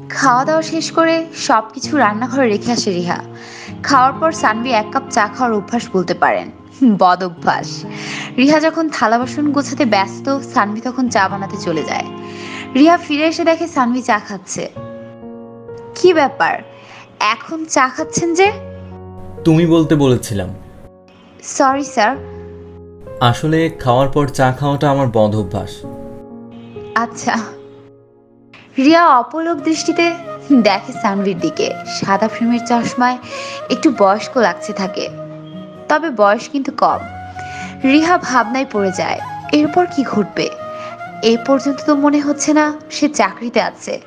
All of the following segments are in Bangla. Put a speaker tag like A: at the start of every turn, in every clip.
A: খাওয়া দাওয়া শেষ করে সব কিছু রান্নাঘরে রেখে আসে রিহা। খাওয়ার পর সানভি এক কাপ চা খাওয়ার অভ্যাস বলতে পারেন। বদ অভ্যাস। রিহা যখন থালা বাসন গোছাতে ব্যস্ত সানভি তখন চা বানাতে চলে যায়। রিহা ফিরে এসে দেখে সানভি চা খাচ্ছে। কি ব্যাপার? এখন চা খাচ্ছেন যে?
B: তুমি বলতে বলেছিলাম।
A: সরি স্যার
B: আসলে খাওয়ার পর চা খাওয়াটা আমার বদ অভ্যাস।
A: আচ্ছা। রিয়া অপলক দৃষ্টিতে দেখে সানভির দিকে। সাদা ফ্রেমের চশমায় একটু বয়স্ক লাগছে থাকে তবে বয়স কিন্তু কম। রিহা ভাবনায় পড়ে যায় এরপর কি ঘটবে? এ পর্যন্ত তো মনে হচ্ছে না সে চাকরিতে আছে।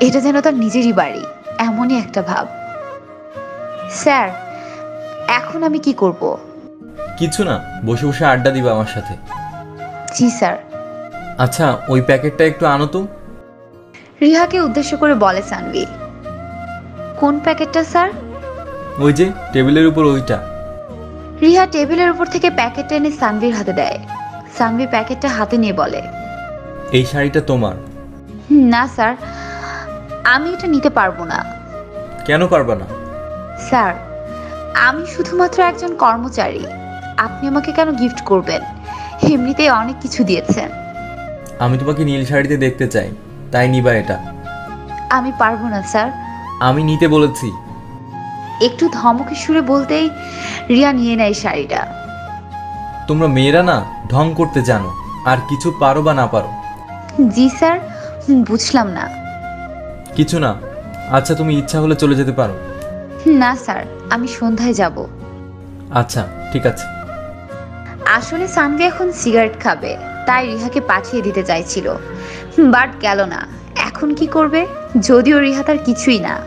A: এটা যেন তার নিজেরই বাড়ি এমনই একটা ভাব। স্যার এখন আমি কি করব?
B: কিছু না বসে বসে আড্ডা দিবা আমার সাথে।
A: জি স্যার।
B: আচ্ছা ওই প্যাকেটটা একটু আনো তো।
A: রিহাকে উদ্দেশ্য করে বলে সানভি। কোন প্যাকেটটা স্যার?
B: ওই যে টেবিলের উপর ওইটা।
A: রিহা টেবিলের উপর থেকে প্যাকেটটা এনে সানভির হাতে দেয়। সানভি প্যাকেটটা হাতে নিয়ে বলে
B: এই শাড়িটা তোমার?
A: "হুম, না স্যার। আমি এটা নিতে পারব না।
B: কেন পারবা না?
A: স্যার আমি শুধুমাত্র একজন কর্মচারী। আপনি আমাকে কেন গিফট করবেন? এমনিতেই অনেক কিছু দিয়েছেন।
B: আমি তোমাকে নীল শাড়িতে দেখতে চাই। তাই নিবা এটা।
A: আমি পারব না স্যার।
B: আমি নিতে বলেছি।
A: একটু ধমকে সুরে বলতেই রিয়া নিয়ে নেয় শাড়িটা।
B: তোমরা মেয়েরা না ঢং করতে জানো আর কিছু পারো বা না পারো।
A: জি স্যার হুম, বুঝলাম না।
B: কিছু না আচ্ছা তুমি ইচ্ছা হলে চলে যেতে পারো।
A: না স্যার আমি সন্ধ্যায় যাব।
B: আচ্ছা ঠিক আছে।
A: আসলে সানভি এখন সিগারেট খাবে। তাই রিহাকে পাঠিয়ে দিতে চাইছিল। বাট গেল না। এখন কি করবে? যদিও রিহা তার কিছুই না।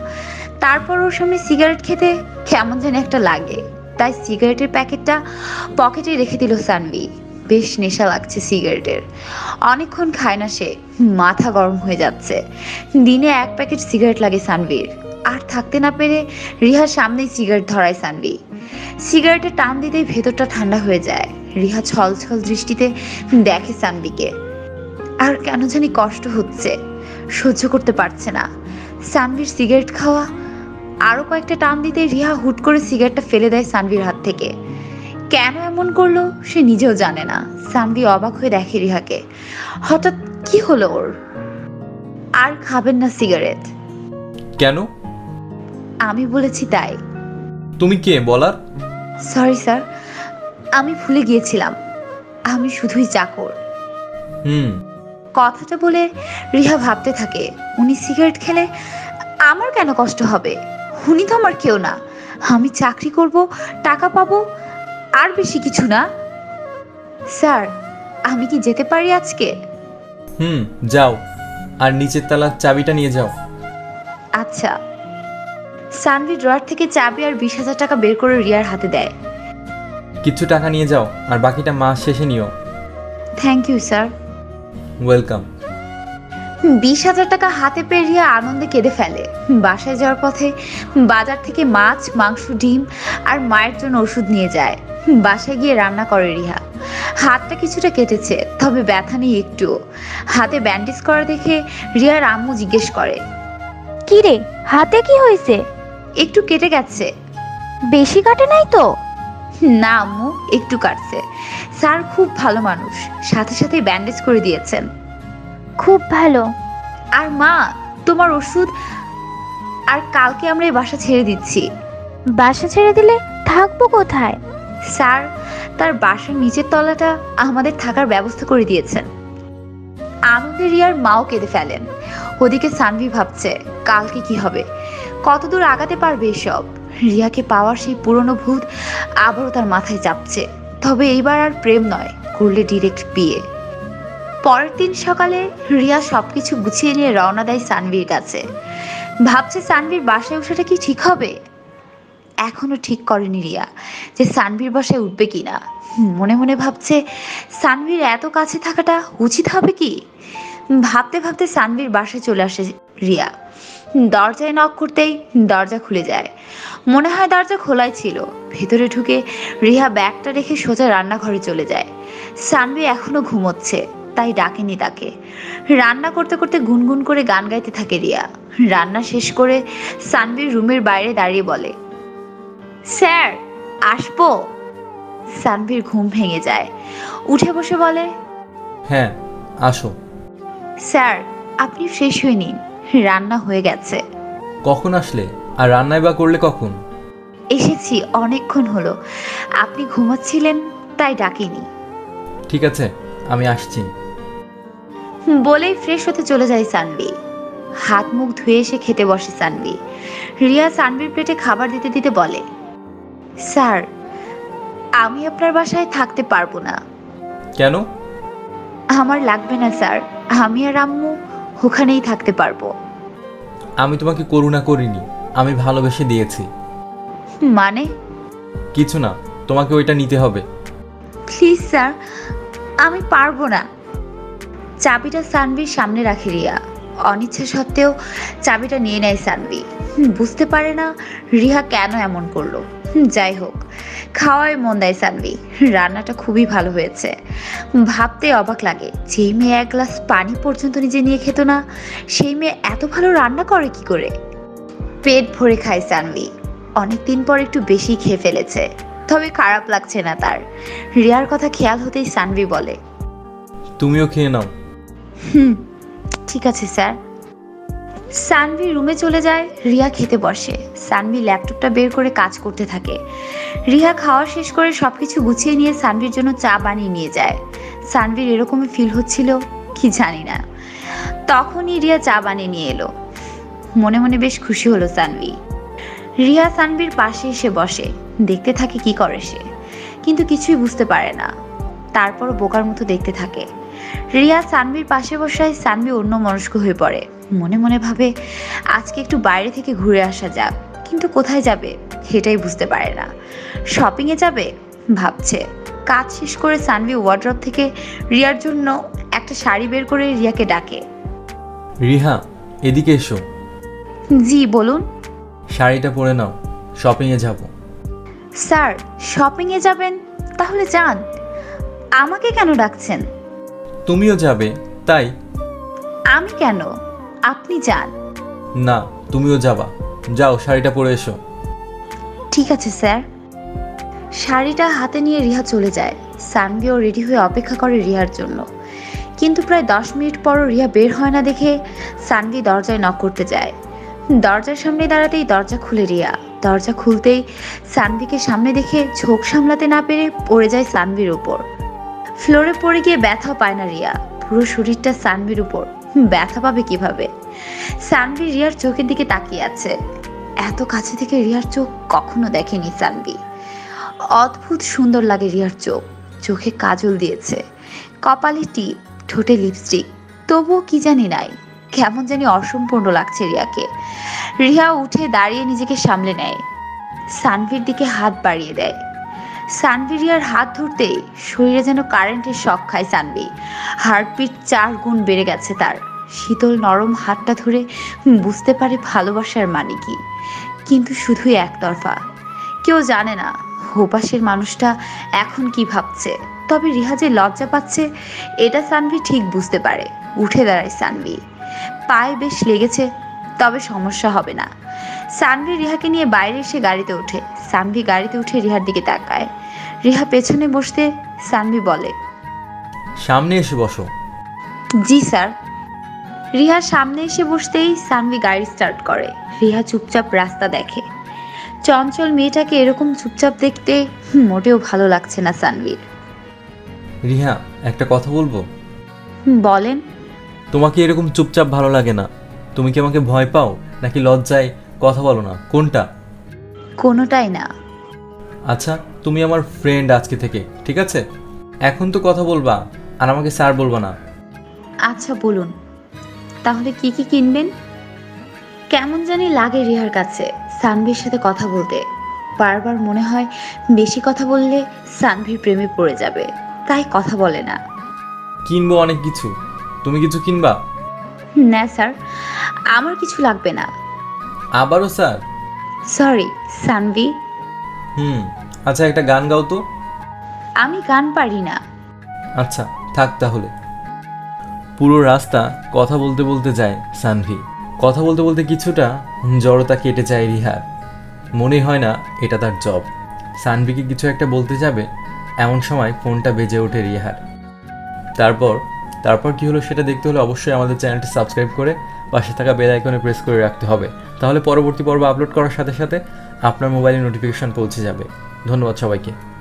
A: তারপর ওর সামনে সিগারেট খেতে কেমন যেন একটা লাগে। তাই সিগারেটের প্যাকেটটা পকেটে রেখে দিল সানভি। বেশ নেশা লাগছে সিগারেটের। অনেকক্ষণ খায় না সে। মাথা গরম হয়ে যাচ্ছে। দিনে এক প্যাকেট সিগারেট লাগে সানভির। আর থাকতে না পেরে রিহার সামনেই সিগারেট ধরায় সানভি। সিগারেটে টান দিতেই ভেতরটা ঠান্ডা হয়ে যায়। রিহা ছল ছল দৃষ্টিতে দেখে সানবিকে। আর কেন জানি কষ্ট হচ্ছে সহ্য করতে পারছে না। সানভির সিগারেট খাওয়া আরও কয়েকটা টান দিতে রিহা হুট করে সিগারেটটা ফেলে দেয় সানভির হাত থেকে। কেন এমন করল সে নিজেও জানে না। সানভি অবাক হয়ে দেখে রিহাকে। হঠাৎ কি হলো ওর? আর খাবেন না সিগারেট।
B: কেন?
A: আমি বলেছি তাই।
B: তুমি কে বলার?
A: সরি স্যার আমি ভুলে গিয়েছিলাম। আমি শুধুই চাকর।
B: হুম।
A: কথাটা বলে রিহা ভাবতে থাকে উনি সিগারেট খেলে আমার কেন কষ্ট হবে? উনি তো আমার কেউ না। আমি চাকরি করব টাকা পাবো আর বেশি কিছু না। স্যার আমি কি যেতে পারি আজকে?
B: হুম যাও। আর নিচের তালার চাবিটা নিয়ে যাও।
A: আচ্ছা। সানভি ড্রয়ার থেকে চাবি আর বিশ হাজার টাকা বের করে রিয়ার হাতে দেয়।
B: কিছু টাকা নিয়ে যাও আর বাকিটা মাস শেষে নিও।
A: থ্যাংক ইউ স্যার
B: ওয়েলকাম
A: বিশ হাজার টাকা হাতে পেয়ে রিয়া আনন্দে কেঁদে ফেলে। বাসায় যাওয়ার পথে বাজার থেকে মাছ মাংস ডিম আর মায়ের জন্য ওষুধ নিয়ে যায়। বাসায় গিয়ে রান্না করে রিহা হাতটা কিছুটা কেটেছে তবে ব্যথা নেই একটু হাতে ব্যান্ডেজ করা দেখে রিয়ার আম্মু জিজ্ঞেস করে
C: কি রে হাতে কি হয়েছে?
A: একটু কেটে গেছে।
C: বেশি কাটে নাই তো?
A: না আম্মু একটু কাটছে। স্যার খুব ভালো মানুষ সাথে সাথে ব্যান্ডেজ করে দিয়েছেন।
C: খুব ভালো।
A: আর মা তোমার ওষুধ আর কালকে আমরা এই বাসা ছেড়ে দিচ্ছি।
C: বাসা ছেড়ে দিলে থাকব কোথায়?
A: স্যার তার বাসার নিচের তলাটা আমাদের থাকার ব্যবস্থা করে দিয়েছেন। আনন্দে রিয়ার মাও কেঁদে ফেলেন। ওদিকে সানভি ভাবছে কালকে কি হবে? কতদূর আগাতে পারবে এসব? রিয়াকে পাওয়ার সেই পুরনো ভূত আবারও তার মাথায় চাপছে। তবে এইবার আর প্রেম নয়, করলে ডিরেক্ট বিয়ে। পরের দিন সকালে রিয়া সবকিছু গুছিয়ে নিয়ে রওনা দেয় সানভির কাছে। ভাবছে সানভির বাসায় ওঠাটা কি ঠিক হবে? এখনও ঠিক করেনি রিয়া যে সানভির বাসায় উঠবে কিনা। মনে মনে ভাবছে সানভির এত কাছে থাকাটা উচিত হবে কি? ভাবতে ভাবতে সানভির বাসায় চলে আসে রিয়া। দরজায় নক করতেই দরজা খুলে যায়। মনে হয় দরজা খোলাই ছিল। ভেতরে ঢুকে রিহা ব্যাগটা রেখে সোজা রান্নাঘরে চলে যায়। সানভি এখনও ঘুমোচ্ছে তাই ডাকেনি তাকে। রান্না করতে করতে গুনগুন করে গান গাইতে থাকে রিয়া। রান্না শেষ করে সানভির রুমের বাইরে দাঁড়িয়ে বলে স্যার আসব? সানভির ঘুম ভেঙে যায়। উঠে বসে বলে
B: হ্যাঁ আসো।
A: স্যার আপনি ফ্রেশ হয়ে নিন। রান্না হয়ে গেছে।
B: কখন আসলে? আর রান্নাই বা করলে কখন?
A: এসেছি অনেকক্ষণ হলো। আপনি ঘুমাচ্ছিলেন তাই ডাকিনি।
B: ঠিক আছে আমি আসছি।
A: বলেই ফ্রেশ হতে চলে যায় সানবি। হাত মুখ ধুয়ে এসে খেতে বসে সানবি। রিয়া সানবির প্লেটে খাবার দিতে দিতে বলে স্যার আমি আপনার বাসায় থাকতে পারব না।
B: কেন?
A: আমার লাগবে না স্যার। আমি আর আম্মু ওখানেই থাকতে পারব।
B: আমি তোমাকে করুণা করিনি আমি ভালোবেসে দিয়েছি।
A: মানে?
B: কিছু না তোমাকে ওইটা নিতে হবে।
A: প্লিজ স্যার আমি পারব না। চাবিটা সানভির সামনে রাখে রিয়া। অনিচ্ছা সত্ত্বেও চাবিটা নিয়ে নেয় সানভি। বুঝতে পারে না রিহা কেন এমন করল। যাই হোক। খাওয়ায় মন দেয় সানভি। রান্নাটা খুবই ভালো হয়েছে। ভাবতে অবাক লাগে যেই মেয়ে এক গ্লাস পানি পর্যন্ত নিজে নিয়ে খেত না সেই মেয়ে এত ভালো রান্না করে কি করে? পেট ভরে খায় সানভি। অনেকদিন পর একটু বেশি খেয়ে ফেলেছে তবে খারাপ লাগছে না তার। রিয়ার কথা খেয়াল হতেই সানভি বলে
B: তুমিও খেয়ে নাও।
A: হুম ঠিক আছে স্যার। সানভি রুমে চলে যায়, রিয়া খেতে বসে। সানভি ল্যাপটপটা বের করে কাজ করতে থাকে। রিয়া খাওয়া শেষ করে সব কিছু গুছিয়ে নিয়ে সানভির জন্য চা বানিয়ে নিয়ে যায়। সানভির এরকমই ফিল হচ্ছিল, কি জানি না। তখনই রিয়া চা বানিয়ে নিয়ে এলো। মনে মনে বেশ খুশি হলো সানভি। রিয়া সানভির পাশে এসে বসে, দেখতে থাকে কি করে সে। কিন্তু কিছুই বুঝতে পারে না। তারপর বোকার মতো দেখতে থাকে। রিয়া সানভির পাশে বসায় সানভি অন্য মনস্ক হয়ে পড়ে। মনে মনে ভাবে আজকে একটু বাইরে থেকে ঘুরে আসা যাক কিন্তু কোথায় যাবে সেটাই বুঝতে পারে না। শপিংয়ে যাবে? ভাবছে। কাজ শেষ করে সানভি ওয়ার্ড্রপ থেকে রিয়ার জন্য একটা শাড়ি বের করে রিয়াকে ডাকে।
B: রিহা এদিকে এসো।
A: জি বলুন।
B: শাড়িটা পরে নাও শপিংয়ে যাব।
A: স্যার শপিংয়ে যাবেন? তাহলে যান। আমাকে কেন ডাকছেন?
B: তুমিও যাবে তাই।
A: আমি কেন? আপনি যান।
B: না তুমিও যাবা। যাও শাড়িটা পরে এসো।
A: ঠিক আছে স্যার। শাড়িটা হাতে নিয়ে রিহা চলে যায়। সানভিও রেডি হয়ে অপেক্ষা করে রিহার জন্য। কিন্তু প্রায় দশ মিনিট পরও রিহা বের হয় না দেখে সানভি দরজায় নক করতে যায়। দরজার সামনে দাঁড়াতেই দরজা খুলে রিয়া। দরজা খুলতেই সানভিকে সামনে দেখে ঝোঁক সামলাতে না পেরে পড়ে যায় সানভির উপর। ফ্লোরে পড়ে গিয়ে ব্যথা পায় না রিয়া। পুরো শরীরটা সানভির উপর। ব্যথা পাবে কীভাবে? সানভি রিয়ার চোখের দিকে তাকিয়ে আছে। এত কাছে থেকে রিয়ার চোখ কখনো দেখেনি সানভি। অদ্ভুত সুন্দর লাগে রিয়ার চোখ। চোখে কাজল দিয়েছে। কপালে টিপ, ঠোঁটে লিপস্টিক তবুও কি জানি নাই, কেমন জানি অসম্পূর্ণ লাগছে রিয়াকে। রিয়া উঠে দাঁড়িয়ে নিজেকে সামলে নেয়। সানভির দিকে হাত বাড়িয়ে দেয়। সানভি রিয়ার হাত ধরতে শরীরে যেন কারেন্টের শখ খায় সানভি। হার্টবিট চার গুণ বেড়ে গেছে তার। শীতল নরম হাতটা ধরে বুঝতে পারে ভালোবাসার মানে কি। কিন্তু শুধুই একতরফা। কেউ জানে না হোপাসের মানুষটা এখন কি ভাবছে। তবে রিহা যে লজ্জা পাচ্ছে, এটা সানভি ঠিক বুঝতে পারে। উঠে দাঁড়ায় সানভি। পায়ে বেশ লেগেছে তবে সমস্যা হবে না। সানভি রিহাকে নিয়ে বাইরে এসে গাড়িতে ওঠে। সানভি গাড়িতে উঠে রিহার দিকে তাকায়। রিহা পেছনে বসতে সানভি বলে
B: সামনে এসে বসো।
A: জি স্যার। রিহা সামনে এসে বসতেই সানভি গাড়ি স্টার্ট করে। রিহা চুপচাপ রাস্তা দেখে। চঞ্চল মেয়েটাকে এরকম চুপচাপ দেখতে মোটেও ভালো লাগছে না সানভির।
B: রিহা একটা কথা বলব?
A: বলেন।
B: তোমাকে এরকম চুপচাপ ভালো লাগে না। তুমি কি আমাকে ভয় পাও? নাকি লজ্জায় কথা বলো না? কোনটা?
A: কোনোটাই না।
B: আচ্ছা তুমি আমার ফ্রেন্ড আজকে থেকে ঠিক আছে? এখন তো কথা বলবা আর আমাকে স্যার বলবা না।
A: আচ্ছা বলুন। তাহলে কি কি কিনবেন? কেমন জানি লাগে রিহার কাছে সানভির সাথে কথা বলতে। বারবার মনে হয় বেশি কথা বললে সানভির প্রেমে পড়ে যাবে তাই কথা বলে না।
B: কিনবো অনেক কিছু। তুমি কিছু কিনবা?
A: না স্যার। আমার কিছু লাগবে না।
B: আবারও স্যার?
A: সরি সানভি
B: হুম আচ্ছা একটা গান গাও তো।
A: আমি গান পারি না।
B: আচ্ছা থাক তাহলে। পুরো রাস্তা কথা বলতে বলতে যায় সানভি। কথা বলতে বলতে কিছুটা জড়তা কেটে যায় রিহার। মনে হয় না এটা তার জব সানভিকে কিছু একটা বলতে যাবে এমন সময় ফোনটা বেজে ওঠে রিহার। তারপর তারপর কি হলো সেটা দেখতে হলে অবশ্যই আমাদের চ্যানেলটি সাবস্ক্রাইব করে পাশে থাকা বেল আইকনে প্রেস করে রাখতে হবে। তাহলে পরবর্তী পর্ব আপলোড করার সাথে সাথে আপনার মোবাইলে নোটিফিকেশন পৌঁছে যাবে। ধন্যবাদ সবাইকে।